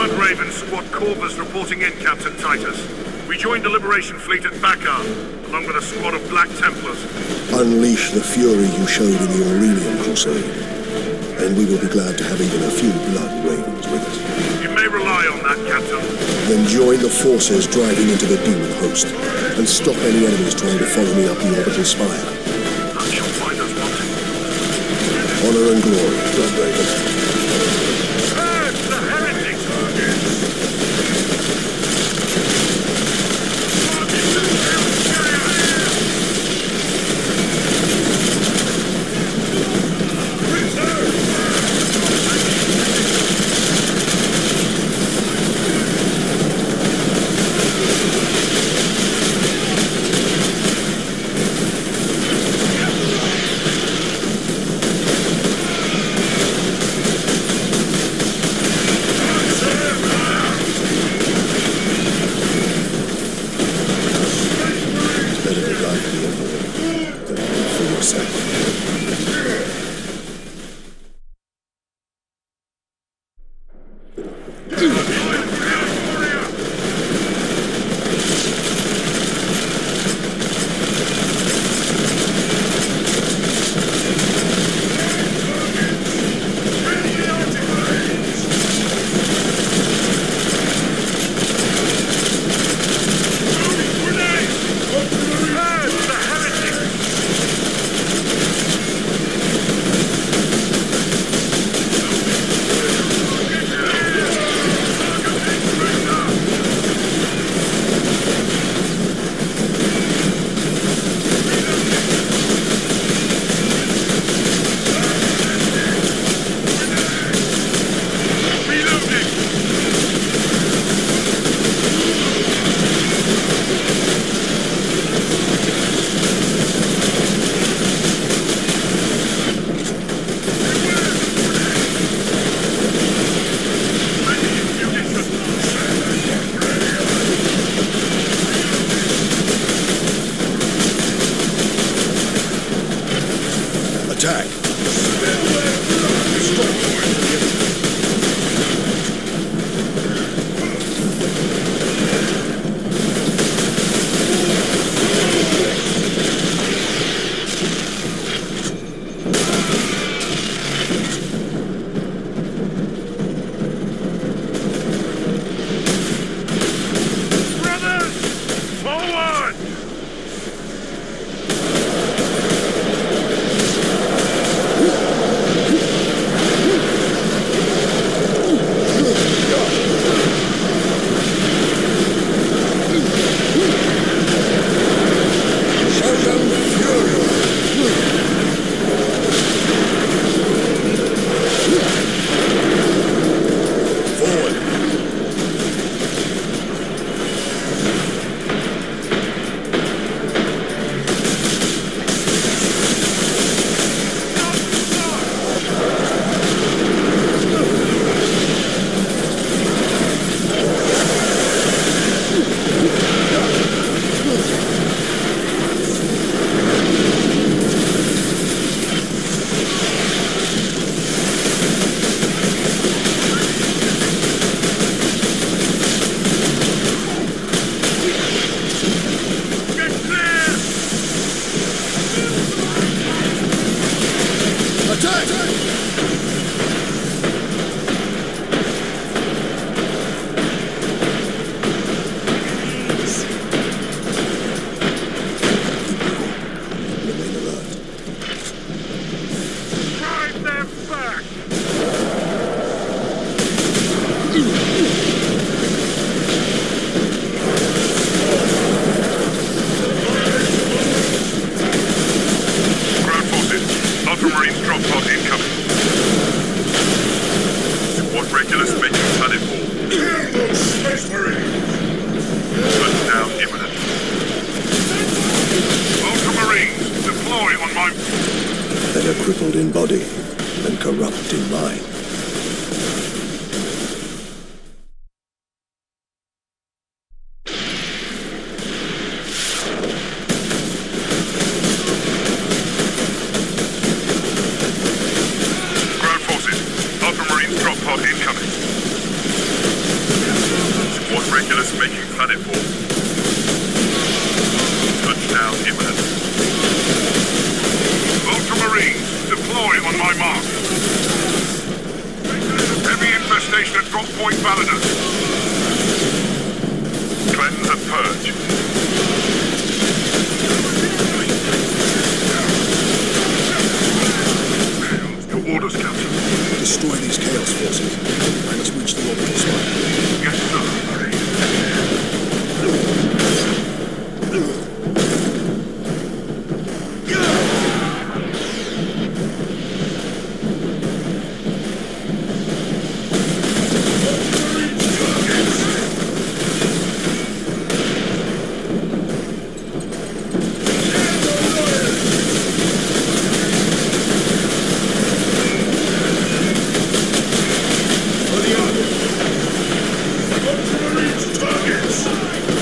Blood Raven Squad Corvus reporting in, Captain Titus. We joined the Liberation Fleet at Bakka, along with a squad of Black Templars. Unleash the fury you showed in the Aurelian Crusade, and we will be glad to have even a few Blood Ravens with us. You may rely on that, Captain. Then join the forces driving into the demon host, and stop any enemies trying to follow me up the orbital spire. That shall find us. Honor and glory, pod incoming. Support Regulus making planet planetfall. Touchdown imminent. Ultramarines, deploy on my mark. Heavy infestation at drop point Validus. Cleanse and purge. Orders, Captain. Destroy these Chaos forces. I must reach the orbital spire. Never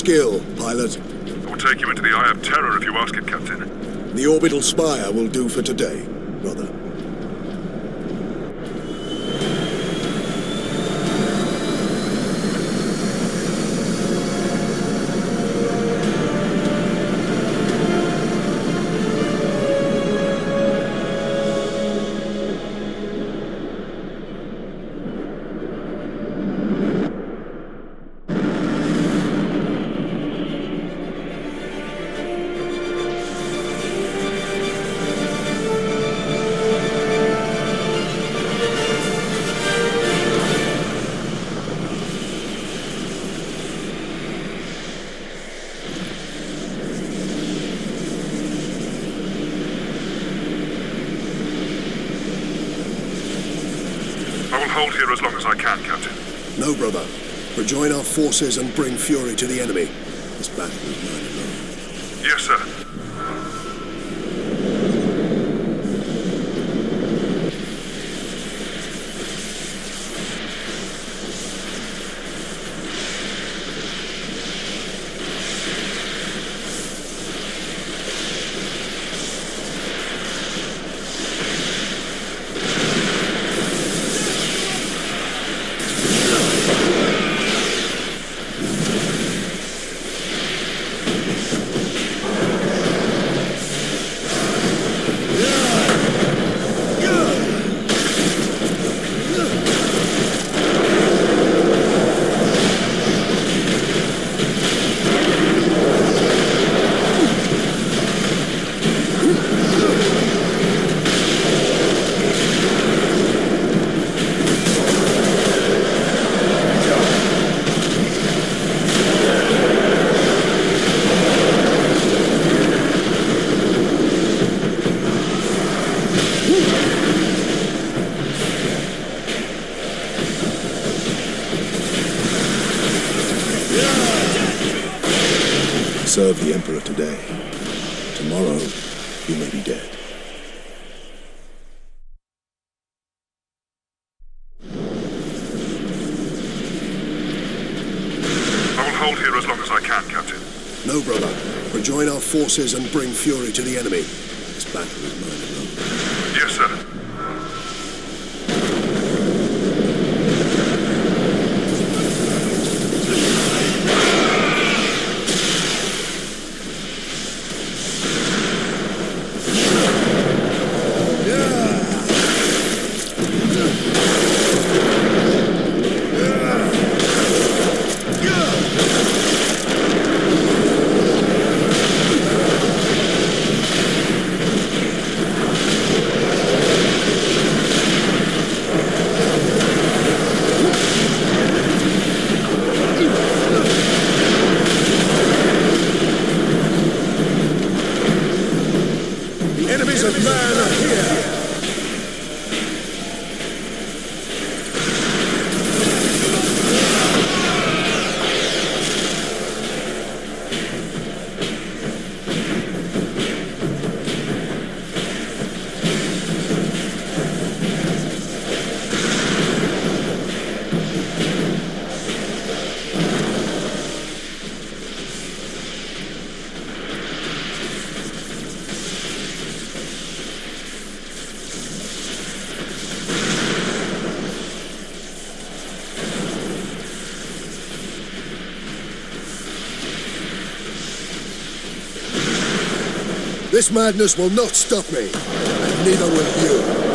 skill, pilot. I will take you into the Eye of Terror if you ask it, Captain. The orbital spire will do for today, as I can, Captain. No, brother. Rejoin our forces and bring fury to the enemy. This battle is mine alone. Yes, sir. Serve the Emperor today. Tomorrow, you may be dead. I will hold here as long as I can, Captain. No, brother. Rejoin our forces and bring fury to the enemy. This battle is mine alone. Yes, sir. The enemies of man are here! This madness will not stop me, and neither will you.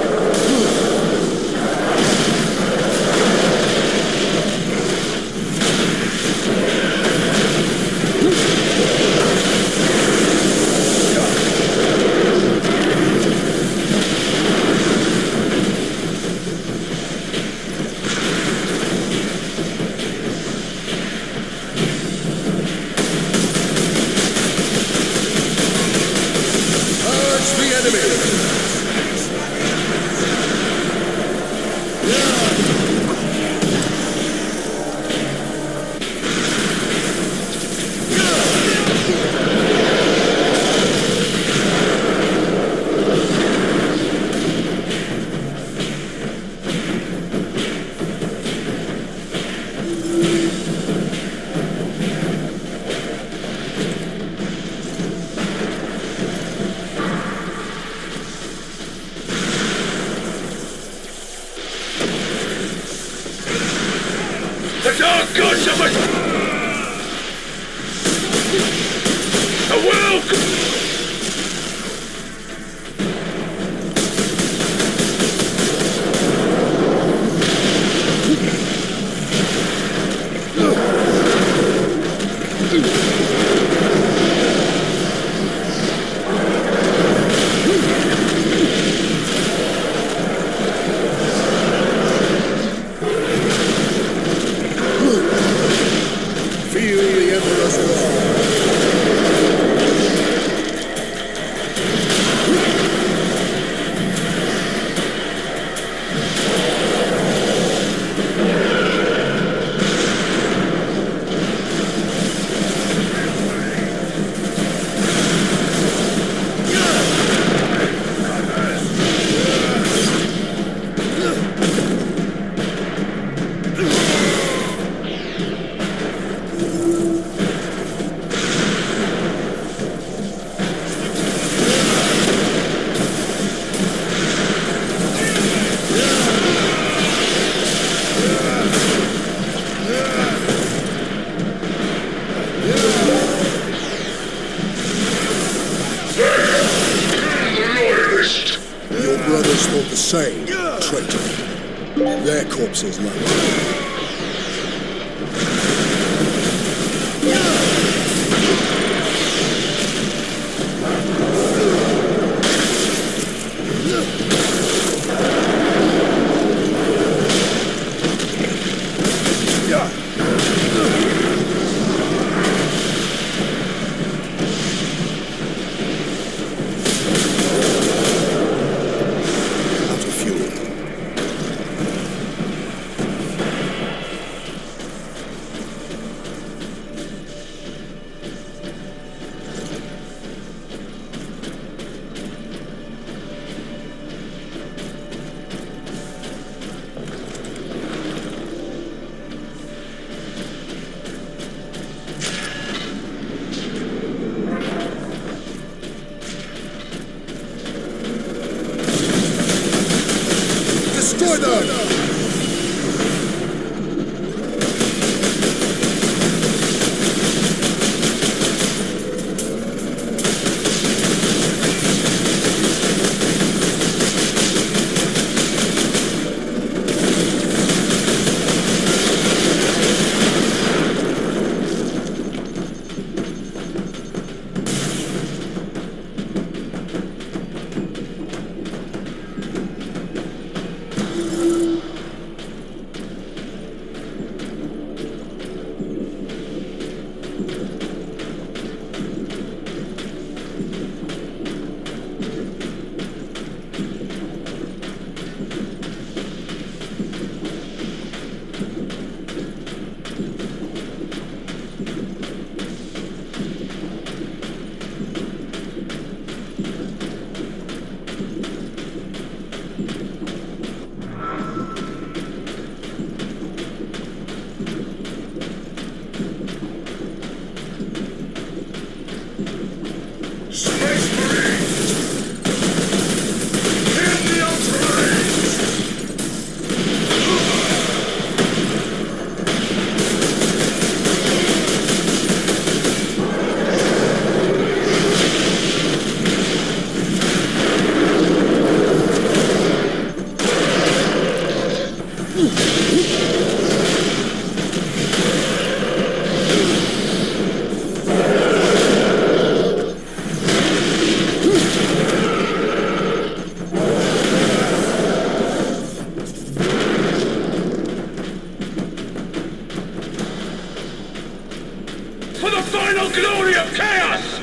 for the final glory of chaos!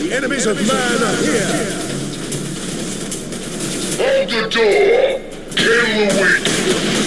The enemies of man are here! Hold the door! Kill the weak!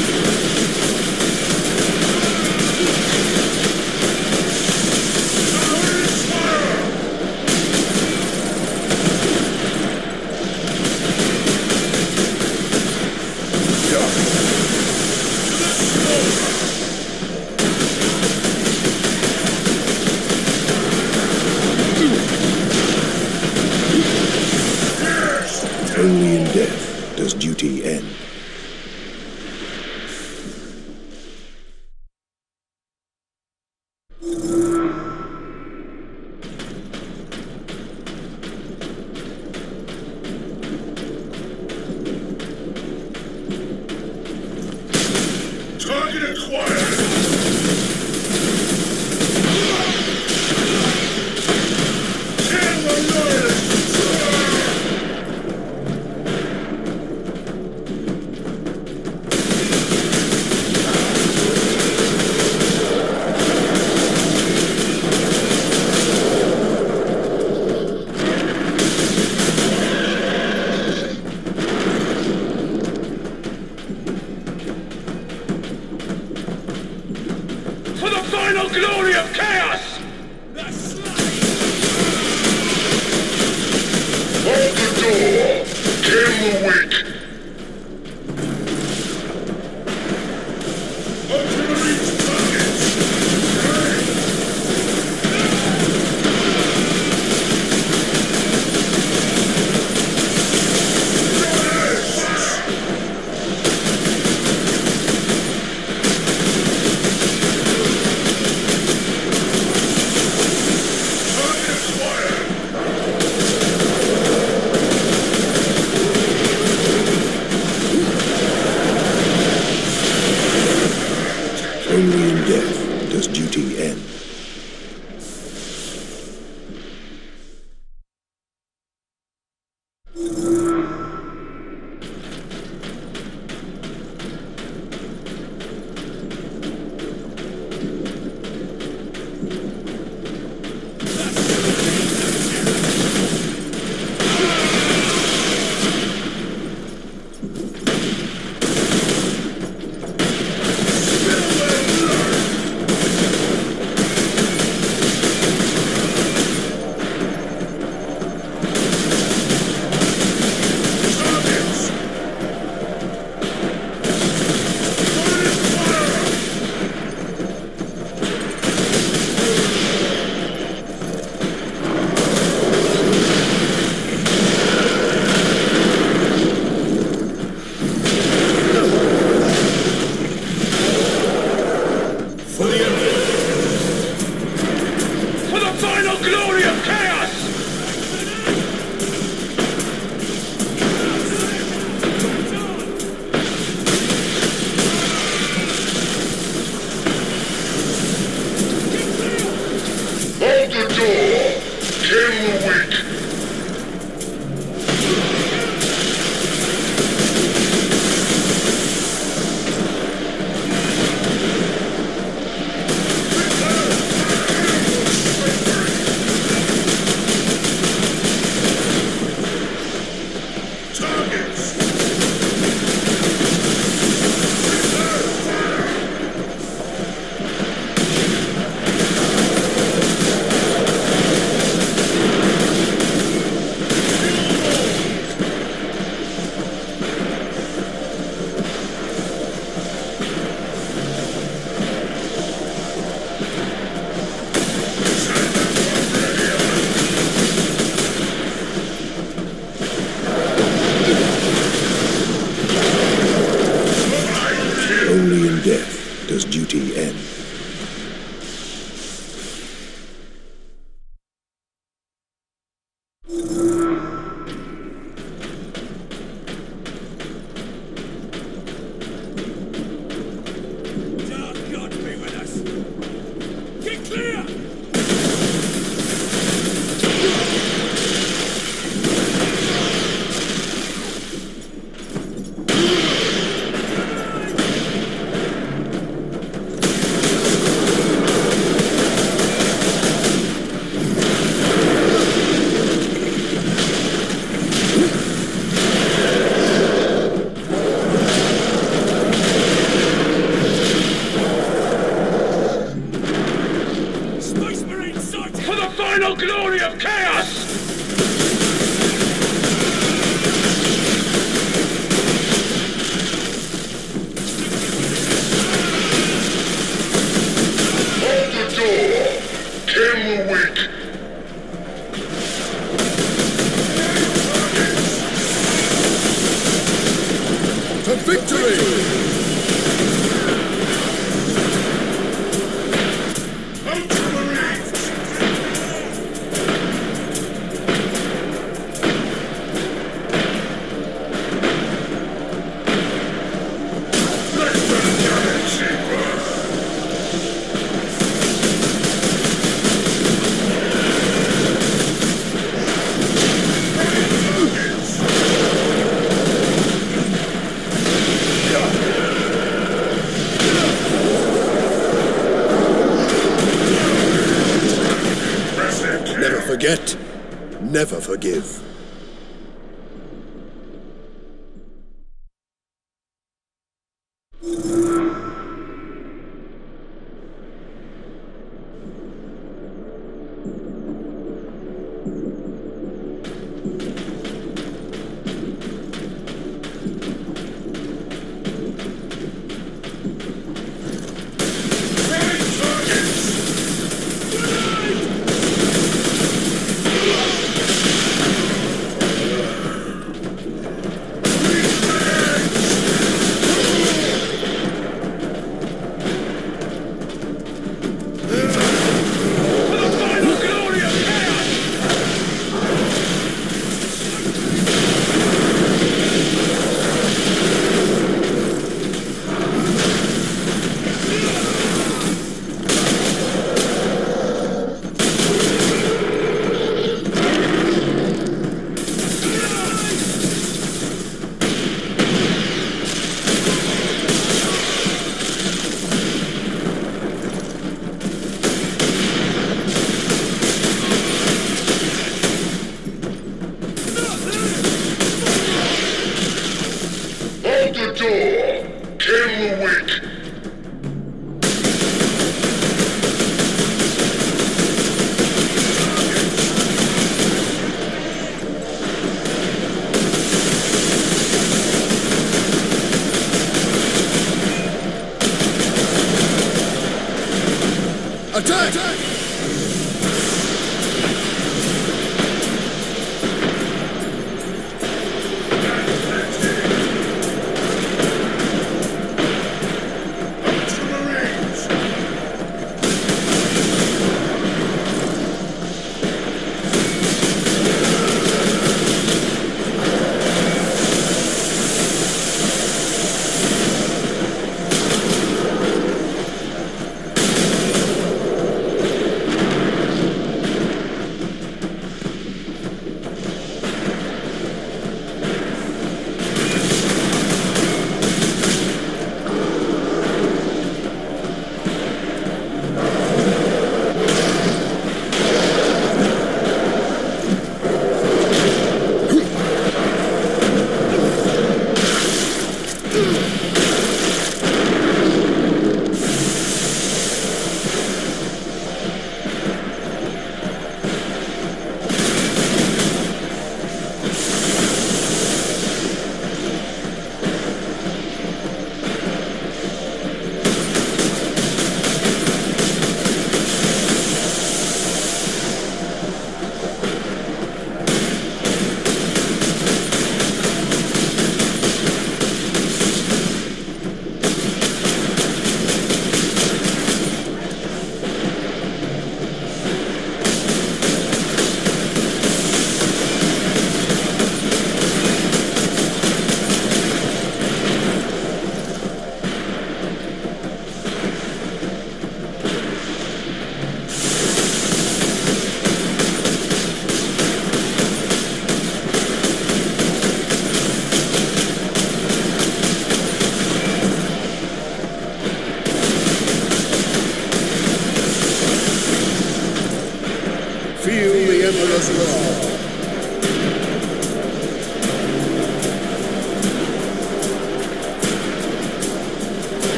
Forget, never forgive.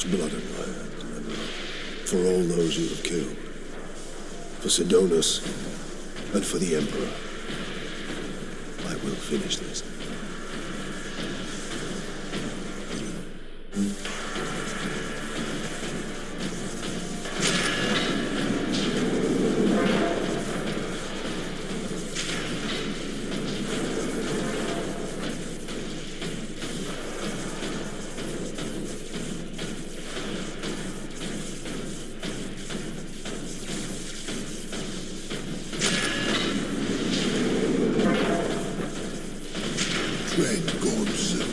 God's blood and wrath for all those you have killed, for Sidonus, and for the Emperor. I will finish this. great gods.